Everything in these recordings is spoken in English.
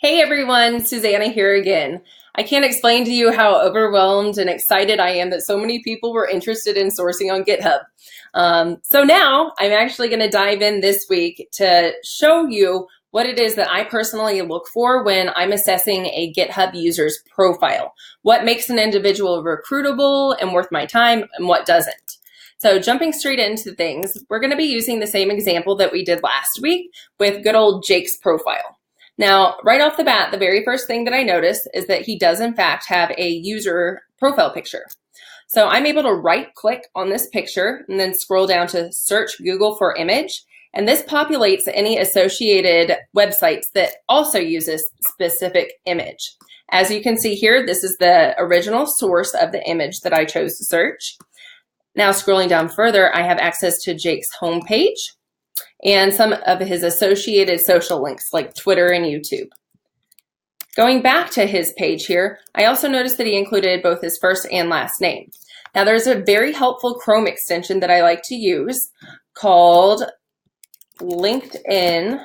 Hey everyone, Susanna here again. I can't explain to you how overwhelmed and excited I am that so many people were interested in sourcing on GitHub. Um, so now I'm actually going to dive in this week to show you what it is that I personally look for when I'm assessing a GitHub user's profile. What makes an individual recruitable and worth my time and what doesn't. So jumping straight into things, we're going to be using the same example that we did last week with good old Jake's profile. Now, right off the bat, the very first thing that I notice is that he does in fact have a user profile picture. So I'm able to right click on this picture and then scroll down to search Google for image. And this populates any associated websites that also use this specific image. As you can see here, this is the original source of the image that I chose to search. Now scrolling down further, I have access to Jake's homepage and some of his associated social links like Twitter and YouTube. Going back to his page here, I also noticed that he included both his first and last name. Now there's a very helpful Chrome extension that I like to use called LinkedIn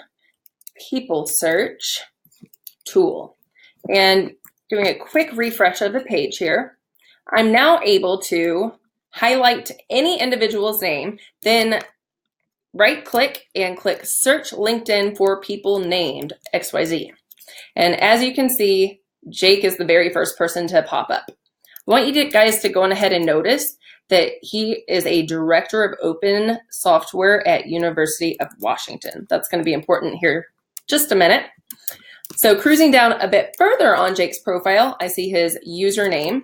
People Search Tool. And doing a quick refresh of the page here, I'm now able to highlight any individual's name, then right click and click search LinkedIn for people named XYZ. And as you can see, Jake is the very first person to pop up. I want you guys to go on ahead and notice that he is a director of open software at University of Washington. That's going to be important here just a minute. So cruising down a bit further on Jake's profile, I see his username.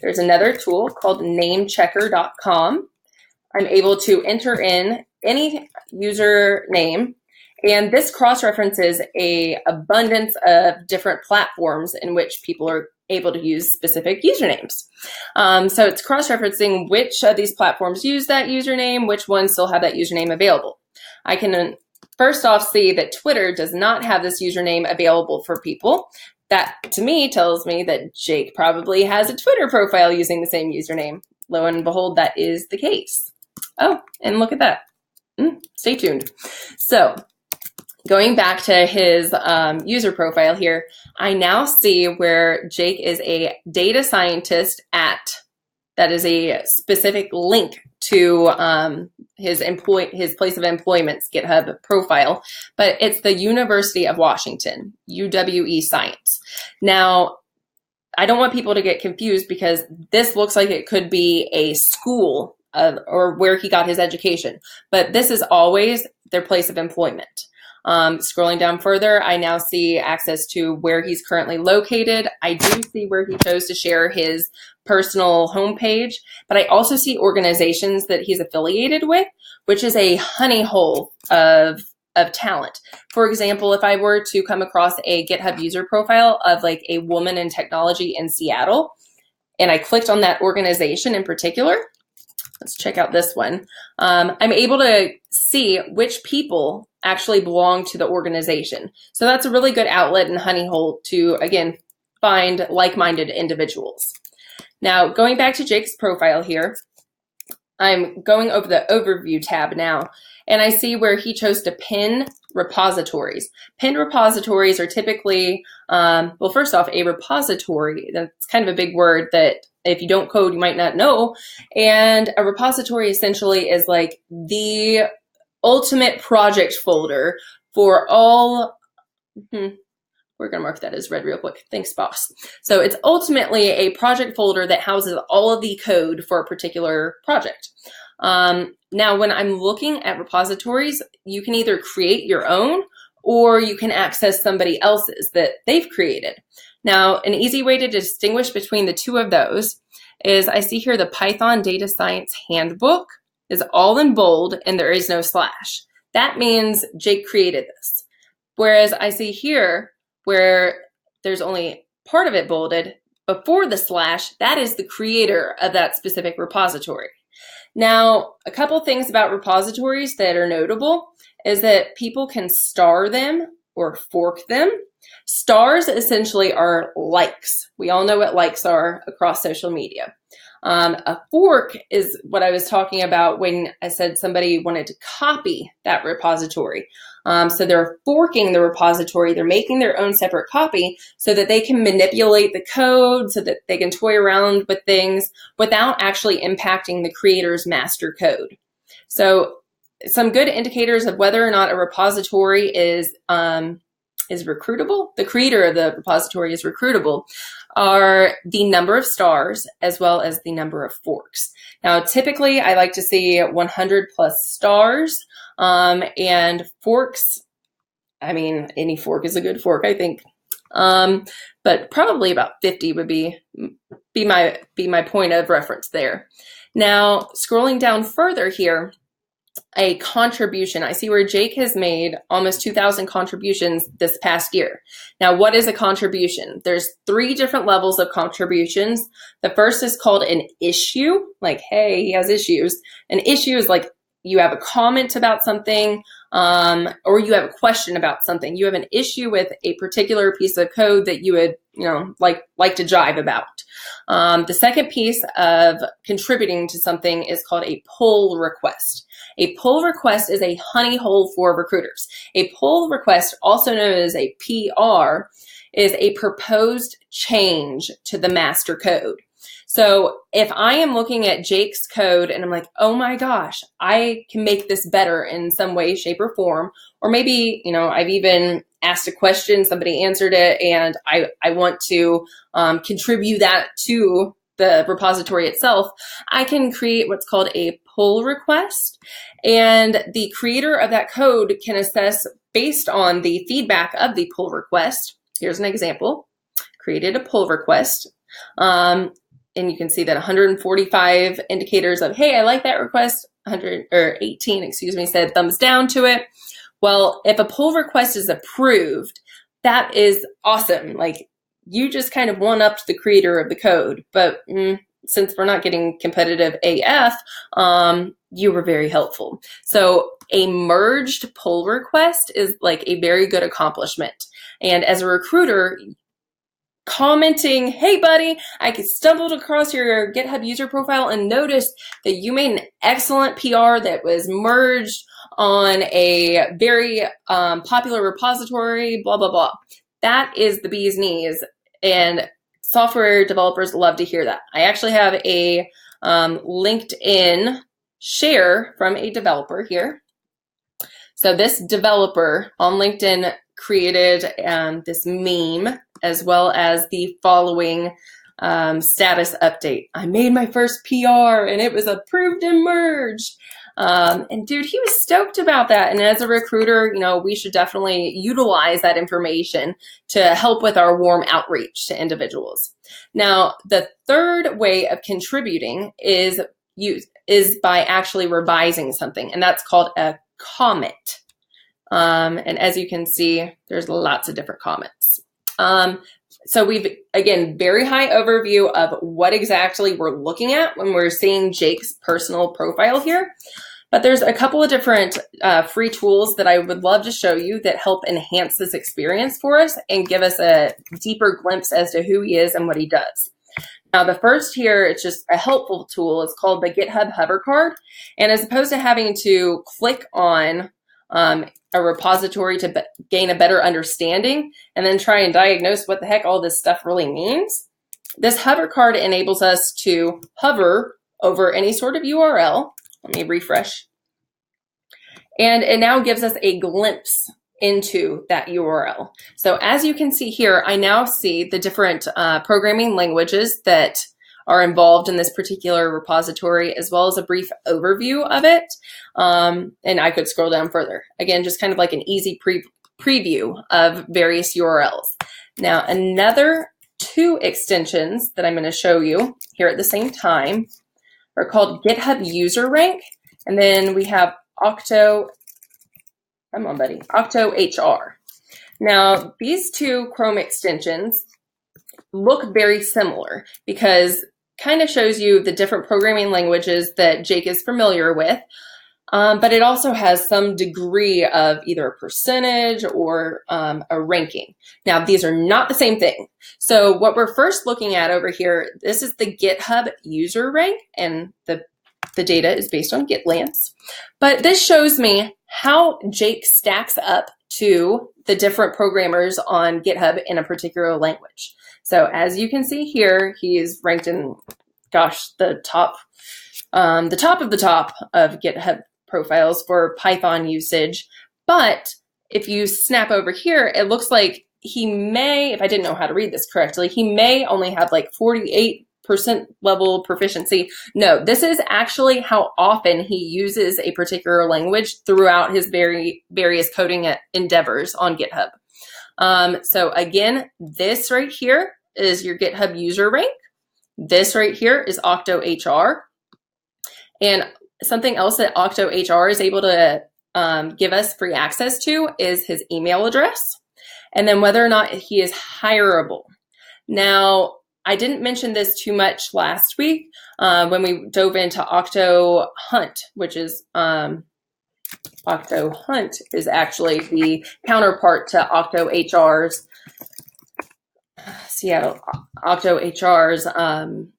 There's another tool called namechecker.com. I'm able to enter in any username and this cross-references a abundance of different platforms in which people are able to use specific usernames. Um, so it's cross-referencing which of these platforms use that username, which ones still have that username available. I can uh, first off see that Twitter does not have this username available for people. That to me tells me that Jake probably has a Twitter profile using the same username. Lo and behold, that is the case. Oh, and look at that. Mm, stay tuned. So going back to his um, user profile here, I now see where Jake is a data scientist at, that is a specific link to um, his employ his place of employment's GitHub profile, but it's the University of Washington, UW eScience. Now, I don't want people to get confused because this looks like it could be a school uh, or where he got his education. But this is always their place of employment. Um, scrolling down further, I now see access to where he's currently located. I do see where he chose to share his personal homepage, but I also see organizations that he's affiliated with, which is a honey hole of of talent. For example, if I were to come across a GitHub user profile of like a woman in technology in Seattle, and I clicked on that organization in particular, Let's check out this one. Um, I'm able to see which people actually belong to the organization. So that's a really good outlet and honey hole to, again, find like-minded individuals. Now, going back to Jake's profile here, I'm going over the overview tab now, and I see where he chose to pin repositories. Pinned repositories are typically, um, well, first off, a repository, that's kind of a big word that if you don't code, you might not know. And a repository essentially is like the ultimate project folder for all. Hmm, we're going to mark that as red real quick. Thanks, boss. So it's ultimately a project folder that houses all of the code for a particular project. Um, now, when I'm looking at repositories, you can either create your own or you can access somebody else's that they've created. Now, an easy way to distinguish between the two of those is I see here the Python Data Science Handbook is all in bold and there is no slash. That means Jake created this. Whereas I see here where there's only part of it bolded before the slash, that is the creator of that specific repository. Now, a couple things about repositories that are notable is that people can star them or fork them. Stars essentially are likes. We all know what likes are across social media. Um, a fork is what I was talking about when I said somebody wanted to copy that repository. Um, so they're forking the repository, they're making their own separate copy so that they can manipulate the code, so that they can toy around with things without actually impacting the creator's master code. So some good indicators of whether or not a repository is um, is recruitable, the creator of the repository is recruitable, are the number of stars as well as the number of forks. Now, typically, I like to see 100 plus stars um, and forks. I mean, any fork is a good fork, I think. Um, but probably about 50 would be be my be my point of reference there. Now, scrolling down further here, a contribution. I see where Jake has made almost 2,000 contributions this past year. Now, what is a contribution? There's three different levels of contributions. The first is called an issue, like, hey, he has issues. An issue is like you have a comment about something, um, or you have a question about something. You have an issue with a particular piece of code that you would, you know, like like to jive about. Um, the second piece of contributing to something is called a pull request. A pull request is a honey hole for recruiters. A pull request, also known as a PR, is a proposed change to the master code. So if I am looking at Jake's code and I'm like, oh my gosh, I can make this better in some way, shape, or form, or maybe, you know, I've even asked a question, somebody answered it, and I, I want to um, contribute that to the repository itself, I can create what's called a pull request. And the creator of that code can assess based on the feedback of the pull request. Here's an example. Created a pull request. Um, and you can see that 145 indicators of, hey, I like that request. 100 or 18, excuse me, said thumbs down to it. Well, if a pull request is approved, that is awesome. Like you just kind of one upped the creator of the code. But mm, since we're not getting competitive AF, um, you were very helpful. So a merged pull request is like a very good accomplishment. And as a recruiter, commenting, hey buddy, I stumbled across your GitHub user profile and noticed that you made an excellent PR that was merged on a very um, popular repository, blah, blah, blah. That is the bee's knees. And software developers love to hear that. I actually have a um, LinkedIn share from a developer here. So this developer on LinkedIn created um, this meme as well as the following um, status update. I made my first PR and it was approved and merged. Um, and dude, he was stoked about that. And as a recruiter, you know, we should definitely utilize that information to help with our warm outreach to individuals. Now, the third way of contributing is use is by actually revising something, and that's called a comment. Um, and as you can see, there's lots of different comments. Um, so we've again very high overview of what exactly we're looking at when we're seeing Jake's personal profile here. But there's a couple of different uh, free tools that I would love to show you that help enhance this experience for us and give us a deeper glimpse as to who he is and what he does. Now, the first here, it's just a helpful tool. It's called the GitHub Hovercard. And as opposed to having to click on um, a repository to be- gain a better understanding and then try and diagnose what the heck all this stuff really means, this hover card enables us to hover over any sort of URL let me refresh. And it now gives us a glimpse into that URL. So as you can see here, I now see the different uh, programming languages that are involved in this particular repository, as well as a brief overview of it. Um, and I could scroll down further. Again, just kind of like an easy pre preview of various URLs. Now, another two extensions that I'm going to show you here at the same time are called GitHub user rank. And then we have Octo, come on, buddy, OctoHR. Now, these two Chrome extensions look very similar because kind of shows you the different programming languages that Jake is familiar with. Um, but it also has some degree of either a percentage or um, a ranking. Now, these are not the same thing. So what we're first looking at over here, this is the GitHub user rank and the the data is based on GitLance. But this shows me how Jake stacks up to the different programmers on GitHub in a particular language. So as you can see here, he is ranked in, gosh, the top, um, the top of the top of GitHub profiles for Python usage. But if you snap over here, it looks like he may, if I didn't know how to read this correctly, he may only have like 48 percent level proficiency. No, this is actually how often he uses a particular language throughout his very various coding endeavors on GitHub. Um, so again, this right here is your GitHub user rank. This right here is OctoHR. And something else that OctoHR is able to um, give us free access to is his email address and then whether or not he is hireable. Now, I didn't mention this too much last week uh, when we dove into Octo Hunt, which is um, Octo Hunt is actually the counterpart to OctoHR's Seattle OctoHR's um,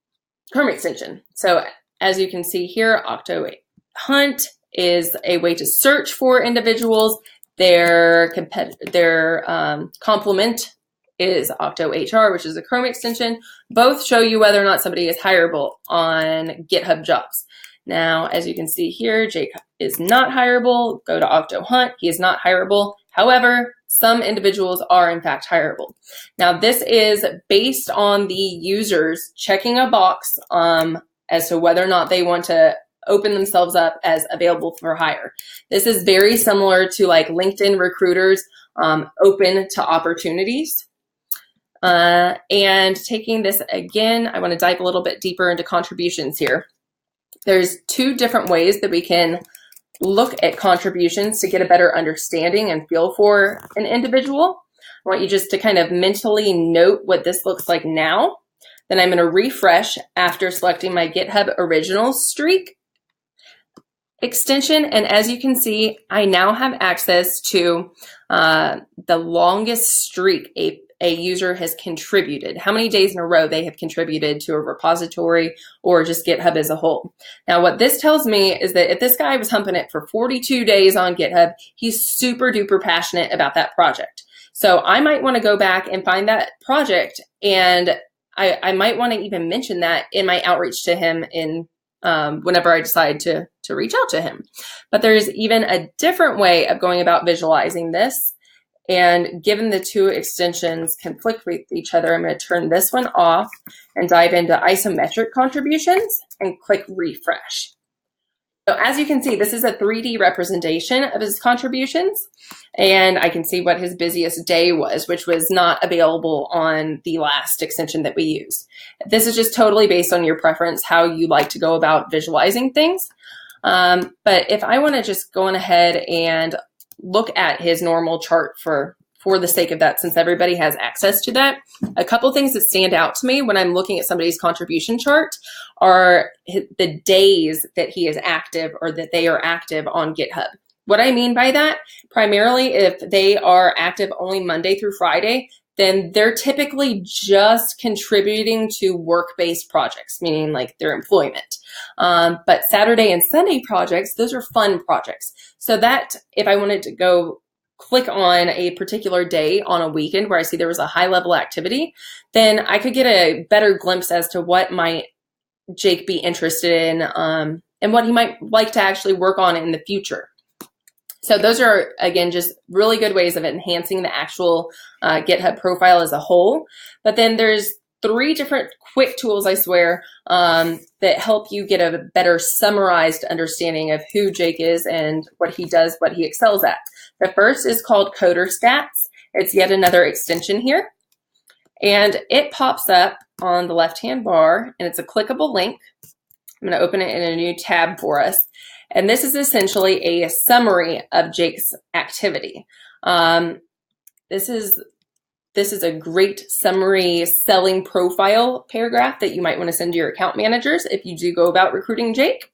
Chrome extension. So as you can see here, Octo Hunt is a way to search for individuals. Their compet- their um, complement is OctoHR, which is a Chrome extension. Both show you whether or not somebody is hireable on GitHub jobs. Now, as you can see here, Jake is not hireable. Go to Octo Hunt. He is not hireable. However, some individuals are in fact hireable. Now, this is based on the users checking a box um, as to whether or not they want to open themselves up as available for hire. This is very similar to like LinkedIn recruiters um, open to opportunities. Uh, and taking this again, I want to dive a little bit deeper into contributions here. There's two different ways that we can look at contributions to get a better understanding and feel for an individual. I want you just to kind of mentally note what this looks like now. Then I'm going to refresh after selecting my GitHub original streak extension. And as you can see, I now have access to uh, the longest streak a a user has contributed, how many days in a row they have contributed to a repository or just GitHub as a whole. Now, what this tells me is that if this guy was humping it for 42 days on GitHub, he's super duper passionate about that project. So I might want to go back and find that project and I, I might want to even mention that in my outreach to him in um, whenever I decide to to reach out to him. But there's even a different way of going about visualizing this. And given the two extensions conflict with each other, I'm going to turn this one off and dive into isometric contributions and click refresh. So as you can see, this is a 3D representation of his contributions. And I can see what his busiest day was, which was not available on the last extension that we used. This is just totally based on your preference, how you like to go about visualizing things. Um, but if I want to just go on ahead and look at his normal chart for for the sake of that, since everybody has access to that. A couple things that stand out to me when I'm looking at somebody's contribution chart are the days that he is active or that they are active on GitHub. What I mean by that, primarily if they are active only Monday through Friday, then they're typically just contributing to work-based projects, meaning like their employment. Um, but Saturday and Sunday projects, those are fun projects. So that if I wanted to go click on a particular day on a weekend where I see there was a high level activity, then I could get a better glimpse as to what might Jake be interested in um, and what he might like to actually work on in the future. So those are, again, just really good ways of enhancing the actual uh, GitHub profile as a whole. But then there's three different quick tools, I swear, um, that help you get a better summarized understanding of who Jake is and what he does, what he excels at. The first is called CoderStats. It's yet another extension here. And it pops up on the left-hand bar, and it's a clickable link. I'm going to open it in a new tab for us. And this is essentially a summary of Jake's activity. Um, this is this is a great summary selling profile paragraph that you might want to send to your account managers if you do go about recruiting Jake.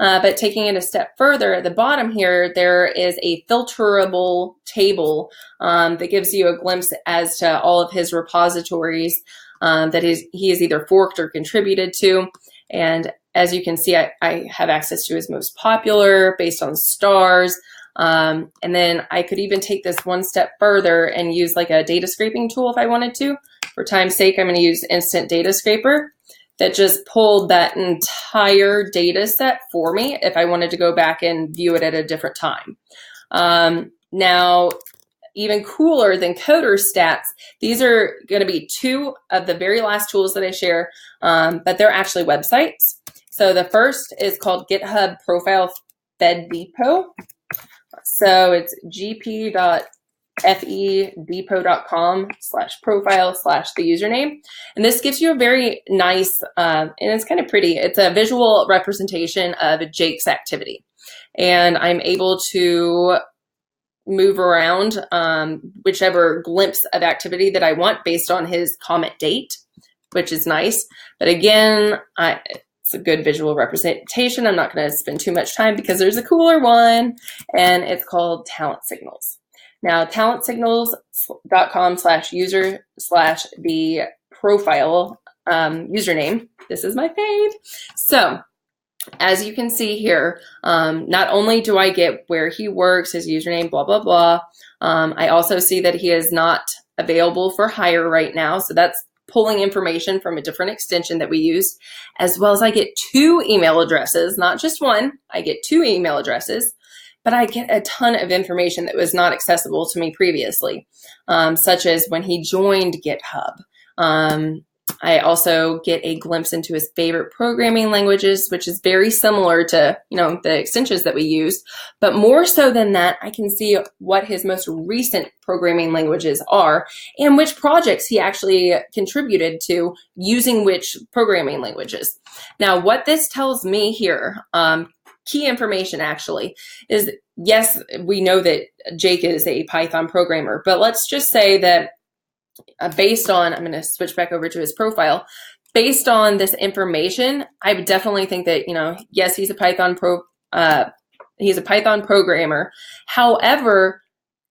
Uh, but taking it a step further, at the bottom here, there is a filterable table um, that gives you a glimpse as to all of his repositories um, he is either forked or contributed to. And as you can see, I, I have access to his most popular based on stars. Um, and then I could even take this one step further and use like a data scraping tool if I wanted to. For time's sake, I'm going to use Instant Data Scraper that just pulled that entire data set for me if I wanted to go back and view it at a different time. Um, now, even cooler than CoderStats, these are going to be two of the very last tools that I share, um, but they're actually websites. So the first is called GitHub Profile Fedepot. So it's gp.fedepot.com slash profile slash the username. And this gives you a very nice, uh, and it's kind of pretty, it's a visual representation of Jake's activity. And I'm able to move around um, whichever glimpse of activity that I want based on his comment date, which is nice. But again, I, it's a good visual representation. I'm not going to spend too much time because there's a cooler one, and it's called Talent Signals. Now, talentsignals.com slash user slash the profile um, username. This is my fave. So as you can see here, um, not only do I get where he works, his username, blah, blah, blah, um, I also see that he is not available for hire right now. So that's pulling information from a different extension that we use, as well as I get two email addresses, not just one. I get two email addresses, but I get a ton of information that was not accessible to me previously, um, such as when he joined GitHub. Um, I also get a glimpse into his favorite programming languages, which is very similar to, you know, the extensions that we use. But more so than that, I can see what his most recent programming languages are and which projects he actually contributed to using which programming languages. Now, what this tells me here, um, key information actually, is yes, we know that Jake is a Python programmer, but let's just say that uh, based on, I'm going to switch back over to his profile. Based on this information, I would definitely think that, you know, yes, he's a Python pro, uh, he's a Python programmer. However,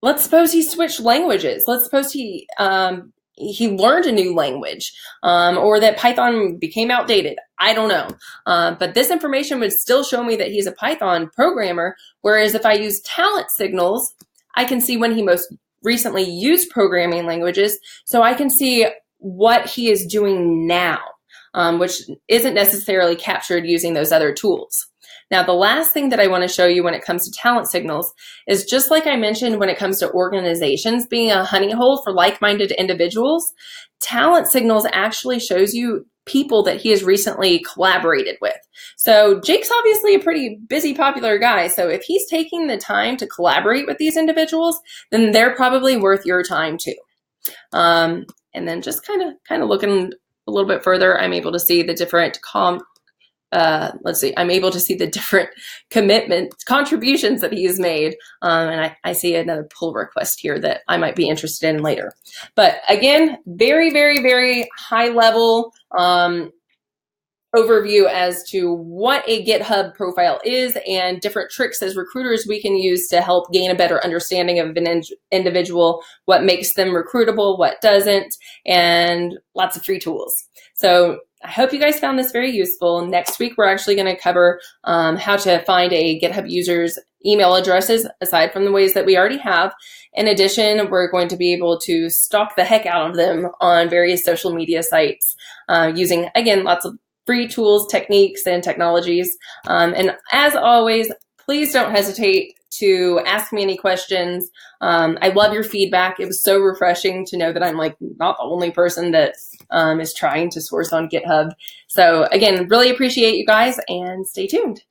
let's suppose he switched languages. Let's suppose he, um, he learned a new language, um, or that Python became outdated. I don't know. Uh, but this information would still show me that he's a Python programmer. Whereas if I use talent signals, I can see when he most recently used programming languages, so I can see what he is doing now, um, which isn't necessarily captured using those other tools. Now, the last thing that I want to show you when it comes to talent signals is just like I mentioned when it comes to organizations being a honey hole for like-minded individuals, talent signals actually shows you people that he has recently collaborated with. So Jake's obviously a pretty busy, popular guy. So if he's taking the time to collaborate with these individuals, then they're probably worth your time too. Um, and then just kind of, kind of looking a little bit further, I'm able to see the different com uh, let's see, I'm able to see the different commitment contributions that he's made. Um, and I, I, see another pull request here that I might be interested in later. But again, very, very, very high level um, overview as to what a GitHub profile is and different tricks as recruiters we can use to help gain a better understanding of an in individual, what makes them recruitable, what doesn't, and lots of free tools. So I hope you guys found this very useful. Next week, we're actually going to cover um, how to find a GitHub user's email addresses aside from the ways that we already have. In addition, we're going to be able to stalk the heck out of them on various social media sites uh, using, again, lots of free tools, techniques, and technologies. Um, and as always, please don't hesitate to ask me any questions. Um, I love your feedback. It was so refreshing to know that I'm like not the only person that um, is trying to source on GitHub. So again, really appreciate you guys and stay tuned.